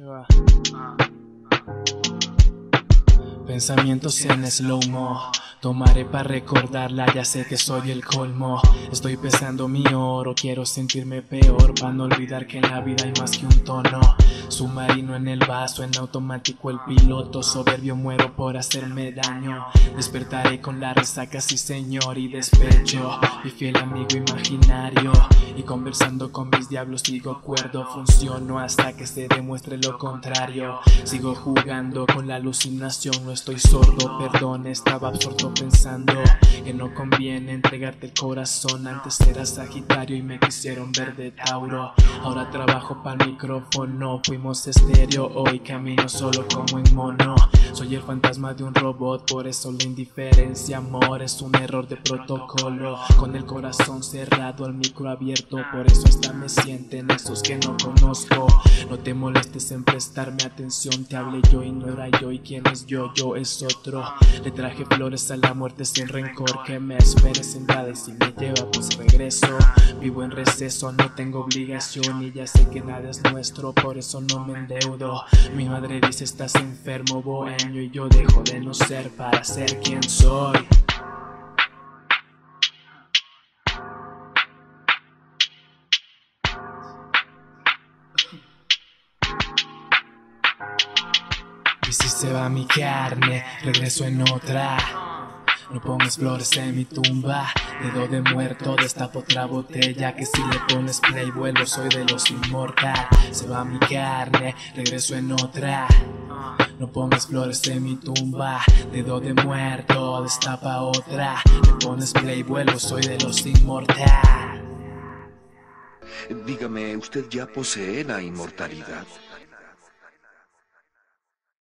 Ah, ah. Pensamientos en slow-mo. Tomaré para recordarla, ya sé que soy el colmo. Estoy pesando mi oro, quiero sentirme peor. Para no olvidar que en la vida hay más que un tono. Submarino en el vaso, en automático el piloto. Soberbio muero por hacerme daño. Despertaré con la resaca, sí señor, y despecho. Mi fiel amigo imaginario y conversando con mis diablos sigo cuerdo. Funciono hasta que se demuestre lo contrario. Sigo jugando con la alucinación, no estoy sordo, perdón, estaba absorto pensando que no conviene entregarte el corazón. Antes era Sagitario y me quisieron ver de Tauro. Ahora trabajo para el micrófono. Fuimos estéreo, hoy camino solo como en mono. Soy el fantasma de un robot, por eso la indiferencia, amor, es un error de protocolo. Con el corazón cerrado, al micro abierto, por eso hasta me sienten esos que no conozco. No te molestes en prestarme atención, te hablé yo y no era yo. ¿Y quién es yo? Yo es otro. Le traje flores a la muerte sin rencor, que me esperes en y si me lleva, pues regreso. Vivo en receso, no tengo obligación y ya sé que nada es nuestro, por eso no me endeudo. Mi madre dice: Estás enfermo, bohemio y yo dejo de no ser para ser quien soy. Y si se va mi carne, regreso en otra. No pongas flores en mi tumba, dedo de muerto, destapo otra botella que si le pones play vuelo soy de los inmortal. Se va mi carne, regreso en otra. No pongas flores en mi tumba, dedo de muerto, destapa otra. Le pones play vuelo soy de los inmortal. Dígame, ¿usted ya posee la inmortalidad?